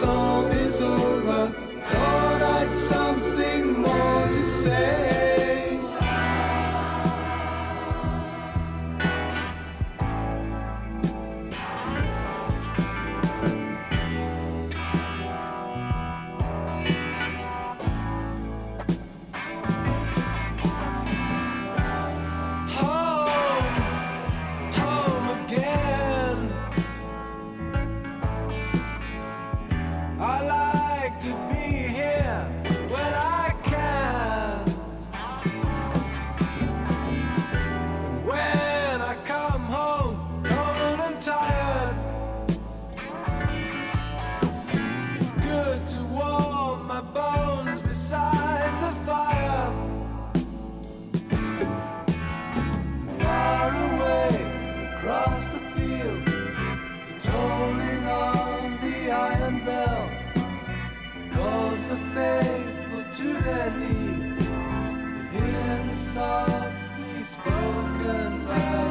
song is over, thought I'd something more to say. knees, hear the softly spoken word.